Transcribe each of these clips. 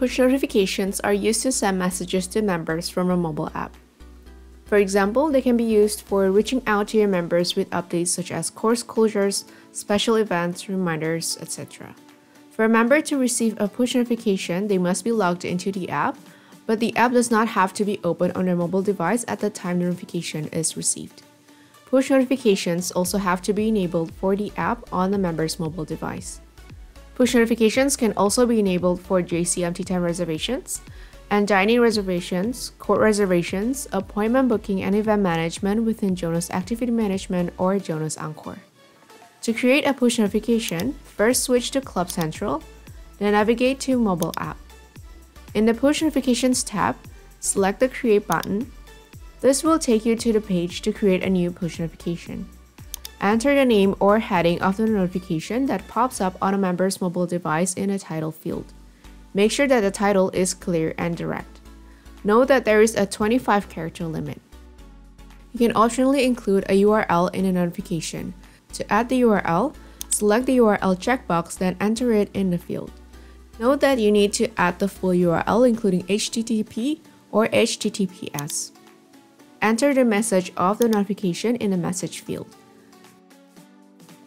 Push notifications are used to send messages to members from a mobile app. For example, they can be used for reaching out to your members with updates such as course closures, special events, reminders, etc. For a member to receive a push notification, they must be logged into the app, but the app does not have to be open on their mobile device at the time the notification is received. Push notifications also have to be enabled for the app on the member's mobile device. Push notifications can also be enabled for JCM time reservations, and dining reservations, court reservations, appointment booking, and event management within Jonas Activity Management or Jonas Encore. To create a push notification, first switch to Club Central, then navigate to Mobile App. In the Push Notifications tab, select the Create button. This will take you to the page to create a new push notification. Enter the name or heading of the notification that pops up on a member's mobile device in the title field. Make sure that the title is clear and direct. Note that there is a 25 character limit. You can optionally include a URL in a notification. To add the URL, select the URL checkbox then enter it in the field. Note that you need to add the full URL including HTTP or HTTPS. Enter the message of the notification in the message field.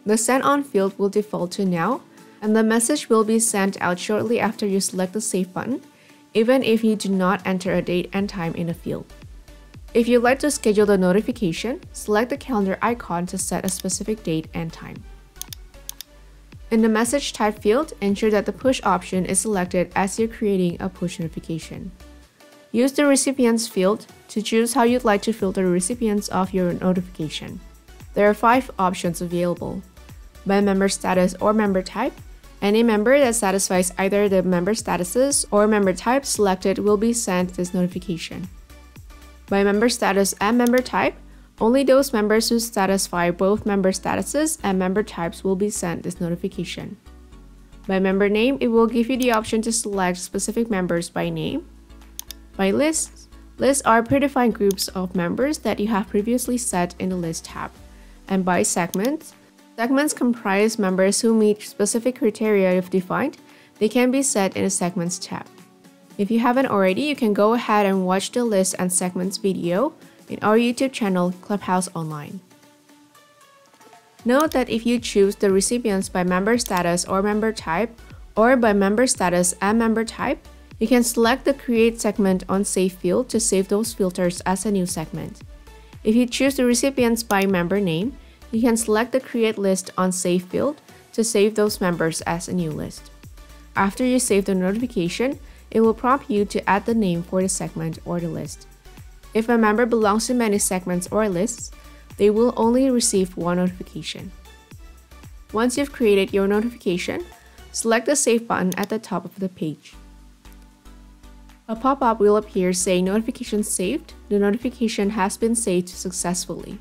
The send on field will default to now and the message will be sent out shortly after you select the Save button, even if you do not enter a date and time in the field. If you'd like to schedule the notification, select the calendar icon to set a specific date and time. In the message type field, ensure that the push option is selected as you're creating a push notification. Use the recipients field to choose how you'd like to filter recipients of your notification. There are five options available. By member status or member type, any member that satisfies either the member statuses or member type selected will be sent this notification. By member status and member type, only those members who satisfy both member statuses and member types will be sent this notification. By member name, it will give you the option to select specific members by name. By lists, lists are predefined groups of members that you have previously set in the list tab. And by segments, Segments comprise members who meet specific criteria if defined. They can be set in the Segments tab. If you haven't already, you can go ahead and watch the list and segments video in our YouTube channel Clubhouse Online. Note that if you choose the recipients by member status or member type, or by member status and member type, you can select the Create segment on Save field to save those filters as a new segment. If you choose the recipients by member name, you can select the Create List on Save field to save those members as a new list. After you save the notification, it will prompt you to add the name for the segment or the list. If a member belongs to many segments or lists, they will only receive one notification. Once you've created your notification, select the Save button at the top of the page. A pop-up will appear saying notification saved. The notification has been saved successfully.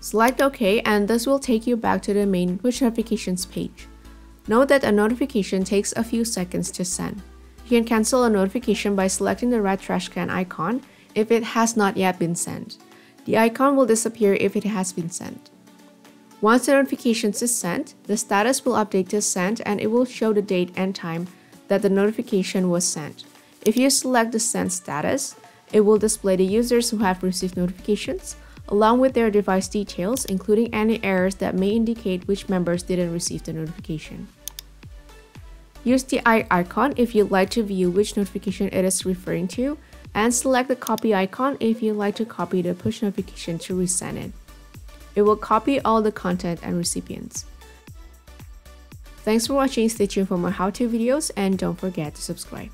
Select OK and this will take you back to the main push notifications page. Note that a notification takes a few seconds to send. You can cancel a notification by selecting the red trash can icon if it has not yet been sent. The icon will disappear if it has been sent. Once the notification is sent, the status will update to sent and it will show the date and time that the notification was sent. If you select the sent status, it will display the users who have received notifications, along with their device details, including any errors that may indicate which members didn't receive the notification. Use the eye icon if you'd like to view which notification it is referring to, and select the copy icon if you'd like to copy the push notification to resend it. It will copy all the content and recipients. Thanks for watching, stay tuned for more how-to videos, and don't forget to subscribe.